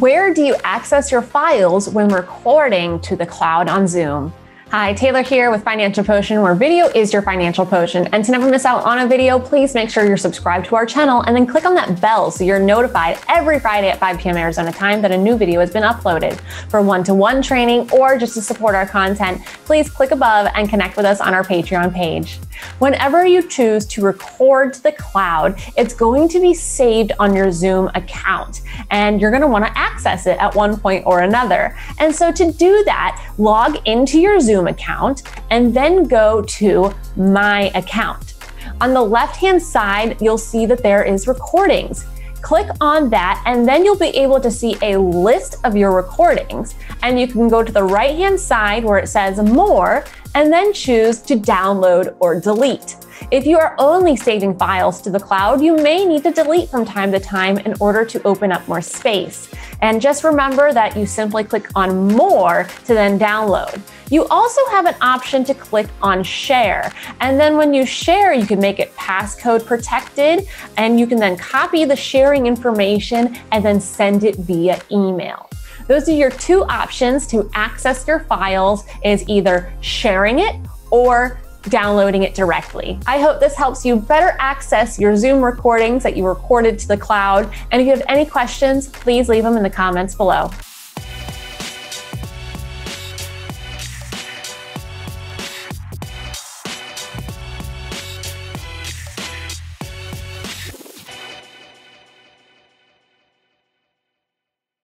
Where do you access your files when recording to the cloud on Zoom? Hi, Taylor here with Financial Potion, where video is your financial potion. And to never miss out on a video, please make sure you're subscribed to our channel and then click on that bell so you're notified every Friday at 5 p.m. Arizona time that a new video has been uploaded. For one to one training or just to support our content, please click above and connect with us on our Patreon page. Whenever you choose to record to the cloud, it's going to be saved on your Zoom account and you're going to want to access it at one point or another. And so to do that, log into your Zoom Zoom account and then go to My Account. On the left hand side, you'll see that there is recordings. Click on that, and then you'll be able to see a list of your recordings. And you can go to the right hand side where it says More, and then choose to download or delete. If you are only saving files to the cloud, you may need to delete from time to time in order to open up more space. And just remember that you simply click on More to then download. You also have an option to click on Share. And then when you share, you can make it passcode protected, and you can then copy the sharing information and then send it via email. Those are your two options to access your files is either sharing it or downloading it directly. I hope this helps you better access your Zoom recordings that you recorded to the cloud. And if you have any questions, please leave them in the comments below.